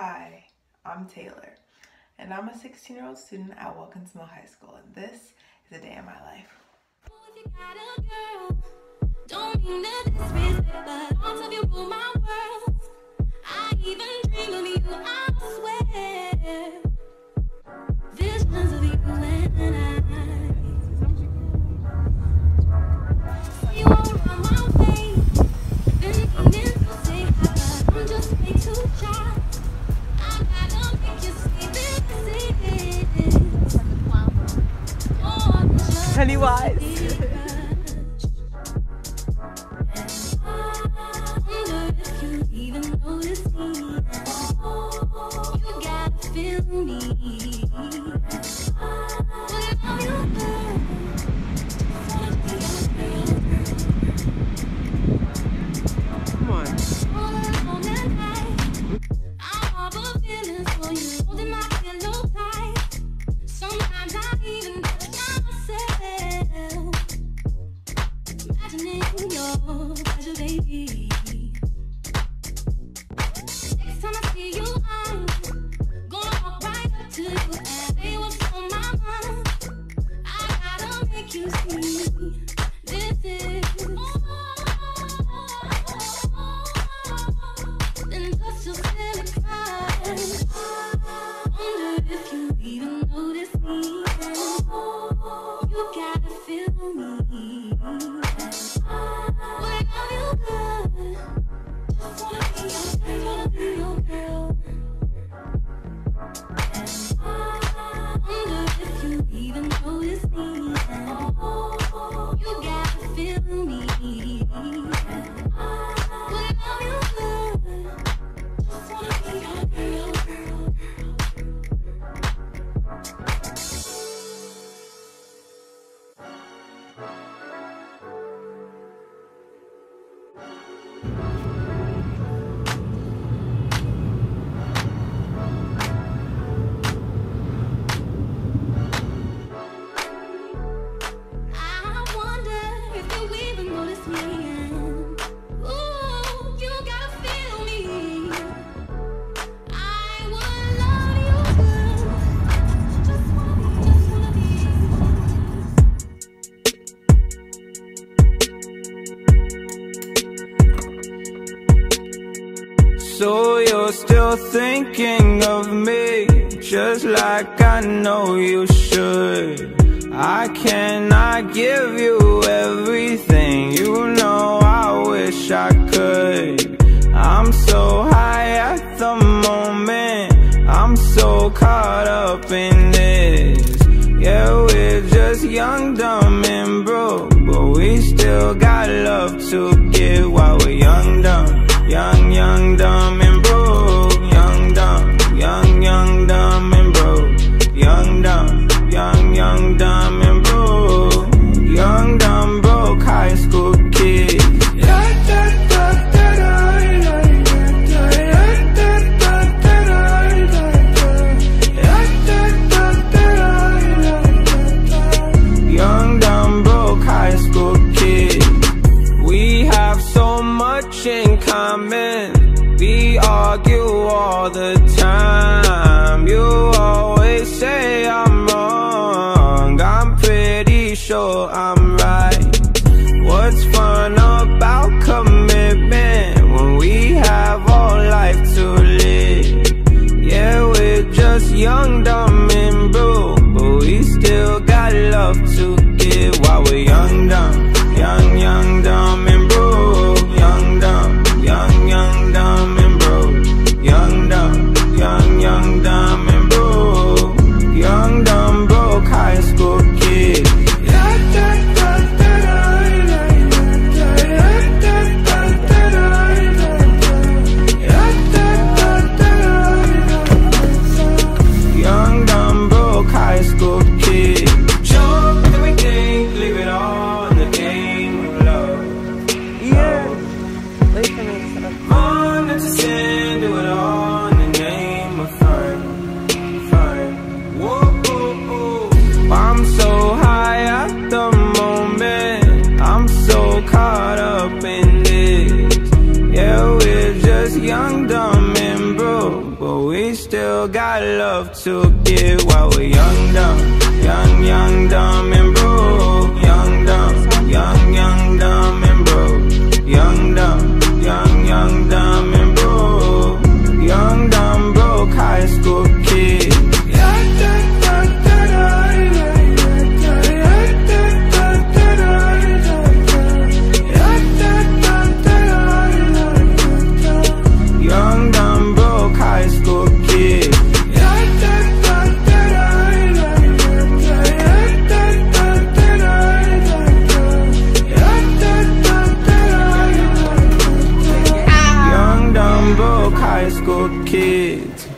Hi, I'm Taylor, and I'm a 16 year old student at Wilkins High School, and this is a day in my life. I feel me. you're thinking of me Just like I know you should. I cannot give you everything You know I wish I could. I'm so high at the moment I'm so caught up in this. Yeah, we're just young, dumb, and broke But we still got love to give while we're young love to give while we're young, dumb. to sin, do it all in the name of fun, fun. Whoa, whoa, whoa. I'm so high at the moment, I'm so caught up in this. Yeah, we're just young, dumb, and broke, but we still got love to give while we're young, dumb, young, young, dumb, and broke. ーっつ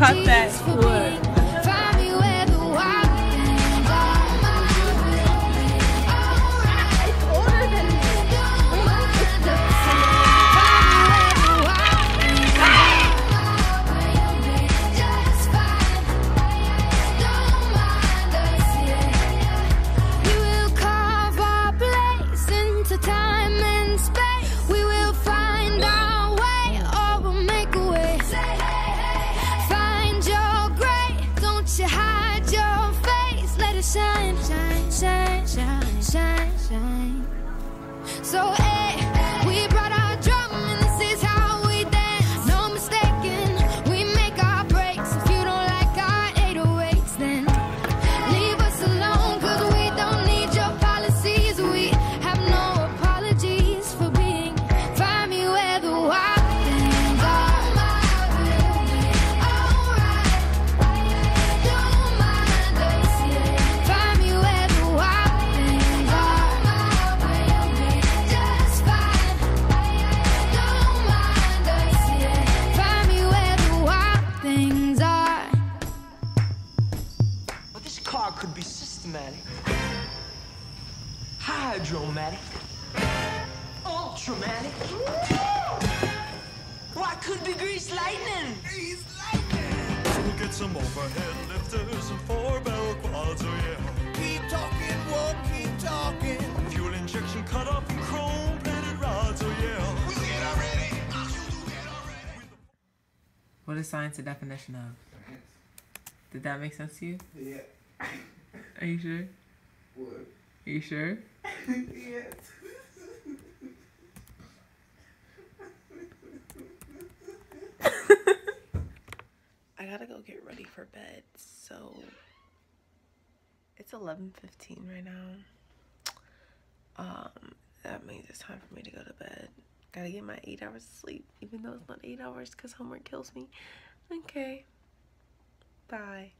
cut that. So romantic. Why could be lightning? Lightning. So get some overhead lifters and four-barrel quads, oh yeah. Keep talking, keep talking. Fuel injection cut off and chrome-plated rods, oh yeah. We'll get already. What is science a definition of? Did that make sense to you? Yeah. Are you sure? What? Are you sure? yes. gotta go get ready for bed. So it's 11.15 right now. Um, that means it's time for me to go to bed. Gotta get my eight hours of sleep, even though it's not eight hours because homework kills me. Okay. Bye.